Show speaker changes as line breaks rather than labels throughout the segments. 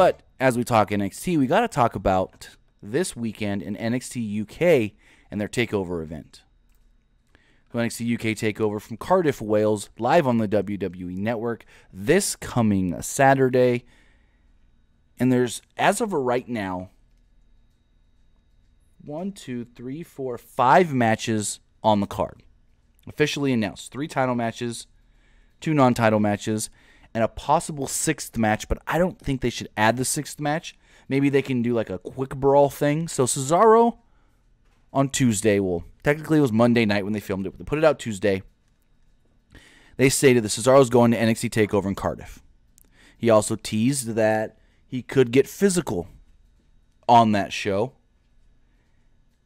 But as we talk NXT, we got to talk about this weekend in NXT UK and their takeover event. NXT UK takeover from Cardiff, Wales, live on the WWE network this coming Saturday. And there's, as of right now, one, two, three, four, five matches on the card. Officially announced. Three title matches, two non title matches, and a possible sixth match, but I don't think they should add the sixth match. Maybe they can do like a quick brawl thing. So Cesaro on Tuesday, well, technically it was Monday night when they filmed it, but they put it out Tuesday. They stated that Cesaro's going to NXT TakeOver in Cardiff. He also teased that he could get physical on that show.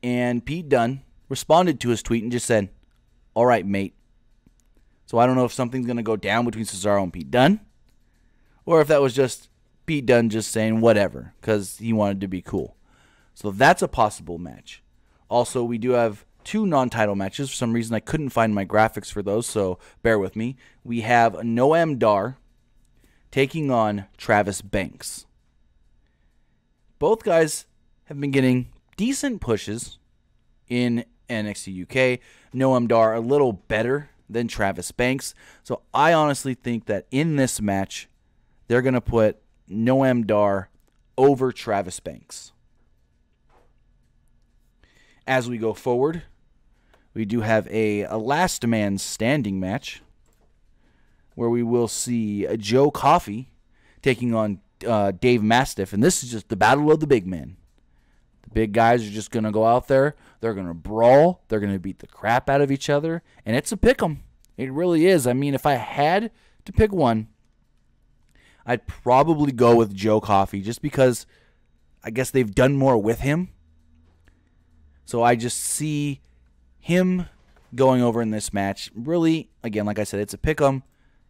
And Pete Dunne responded to his tweet and just said, All right, mate. So I don't know if something's going to go down between Cesaro and Pete Dunne, or if that was just Pete Dunne just saying whatever because he wanted to be cool. So that's a possible match. Also, we do have two non title matches. For some reason, I couldn't find my graphics for those, so bear with me. We have Noam Dar taking on Travis Banks. Both guys have been getting decent pushes in NXT UK. Noam Dar a little better than Travis Banks. So I honestly think that in this match, they're going to put Noam Dar over Travis Banks. As we go forward, we do have a, a last man standing match where we will see Joe Coffey taking on uh, Dave Mastiff. And this is just the battle of the big men. The big guys are just going to go out there. They're going to brawl. They're going to beat the crap out of each other. And it's a pick 'em. It really is. I mean, if I had to pick one, I'd probably go with Joe Coffey just because I guess they've done more with him. So I just see him going over in this match. Really, again, like I said, it's a pick 'em.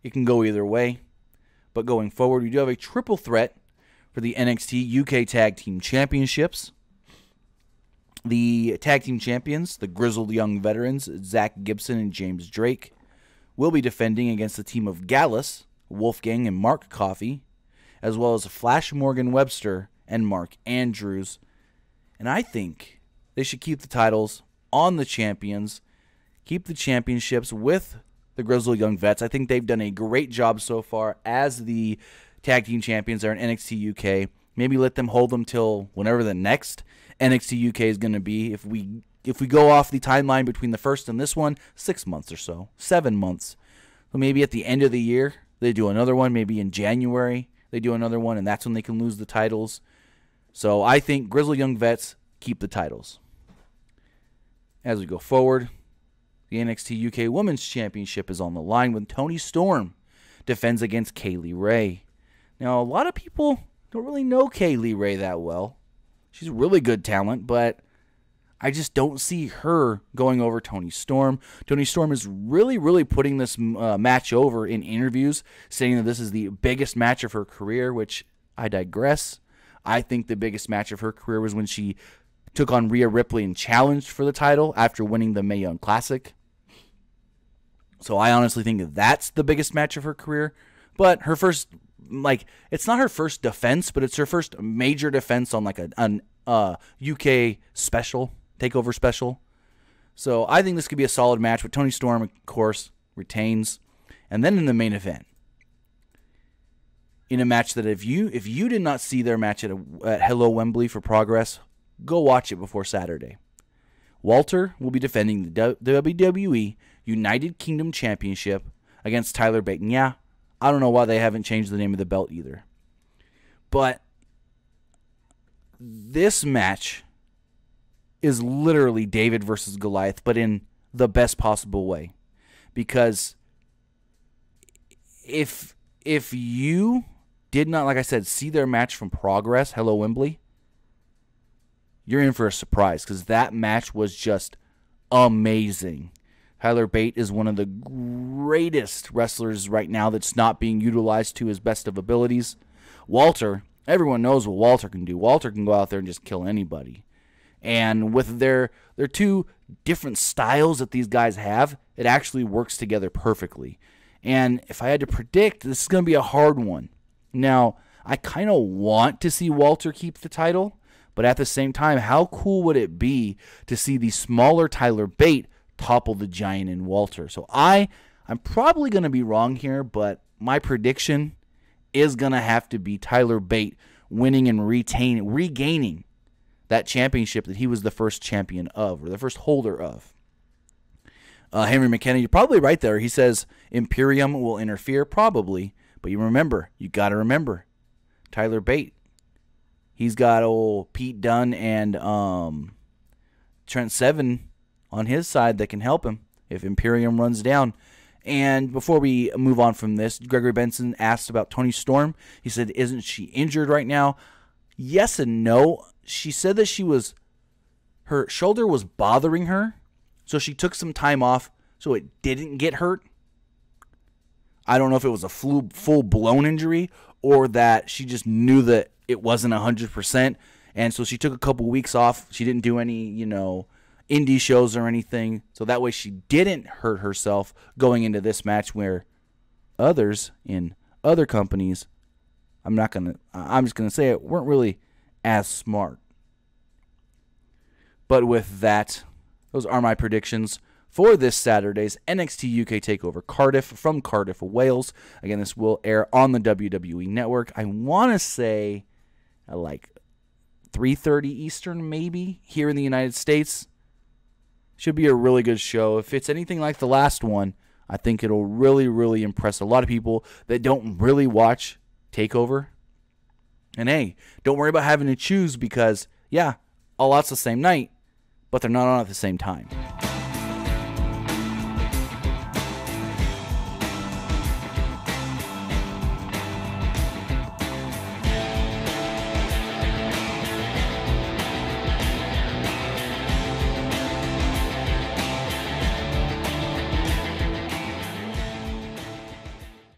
It can go either way. But going forward, we do have a triple threat for the NXT UK Tag Team Championships. The tag team champions, the grizzled young veterans, Zach Gibson and James Drake, will be defending against the team of Gallus, Wolfgang, and Mark Coffey, as well as Flash Morgan Webster and Mark Andrews. And I think they should keep the titles on the champions, keep the championships with the Grizzled Young Vets. I think they've done a great job so far as the tag team champions are in NXT UK. Maybe let them hold them till whenever the next NXT UK is going to be. If we if we go off the timeline between the first and this one, six months or so, seven months. So maybe at the end of the year they do another one. Maybe in January they do another one, and that's when they can lose the titles. So I think Grizzled Young Vets keep the titles. As we go forward, the NXT UK Women's Championship is on the line when Toni Storm defends against Kay Lee Ray. Now, a lot of people don't really know Kay Lee Ray that well. She's really good talent, but I just don't see her going over Toni Storm. Toni Storm is really, really putting this uh, match over in interviews, saying that this is the biggest match of her career, which I digress. I think the biggest match of her career was when she took on Rhea Ripley and challenged for the title after winning the Mae Young Classic. So I honestly think that's the biggest match of her career. But her first, like, it's not her first defense, but it's her first major defense on like a, an uh, UK special, takeover special. So I think this could be a solid match. But Toni Storm, of course, retains. And then in the main event, in a match that if you if you did not see their match at, a, at Hello Wembley for Progress, go watch it before Saturday. Walter will be defending the WWE United Kingdom Championship against Tyler Bate. Yeah, I don't know why they haven't changed the name of the belt either. But this match is literally David versus Goliath, but in the best possible way. Because if if you did not, like I said, see their match from Progress, Hello Wembley, you're in for a surprise because that match was just amazing. Tyler Bate is one of the greatest wrestlers right now that's not being utilized to his best of abilities. Walter, everyone knows what Walter can do. Walter can go out there and just kill anybody. And with their their two different styles that these guys have, it actually works together perfectly. And if I had to predict, this is going to be a hard one. Now, I kind of want to see Walter keep the title, but at the same time, how cool would it be to see the smaller Tyler Bate topple the giant in Walter? So I I'm probably going to be wrong here, but my prediction is going to have to be Tyler Bate winning and retaining regaining that championship that he was the first champion of or the first holder of. Uh, Henry McKenna, you're probably right there. He says Imperium will interfere, probably. But you remember, you got to remember, Tyler Bate. He's got old Pete Dunne and um, Trent Seven on his side that can help him if Imperium runs down. And before we move on from this, Gregory Benson asked about Toni Storm. He said, Isn't she injured right now? Yes and no. She said that she was, her shoulder was bothering her so she took some time off so it didn't get hurt. I don't know if it was a flu, full blown injury or that she just knew that it wasn't 100%. And so she took a couple weeks off. She didn't do any, you know, indie shows or anything. So that way she didn't hurt herself going into this match where others in other companies, I'm not going to, I'm just going to say it, weren't really as smart. But with that, those are my predictions for this Saturday's NXT UK Takeover Cardiff from Cardiff, Wales. Again, this will air on the WWE Network. I want to say uh, like 3:30 Eastern, maybe here in the United States. Should be a really good show. If it's anything like the last one, I think it'll really, really impress a lot of people that don't really watch Takeover. And hey, don't worry about having to choose because, yeah, a lot's the same night, but they're not on at the same time.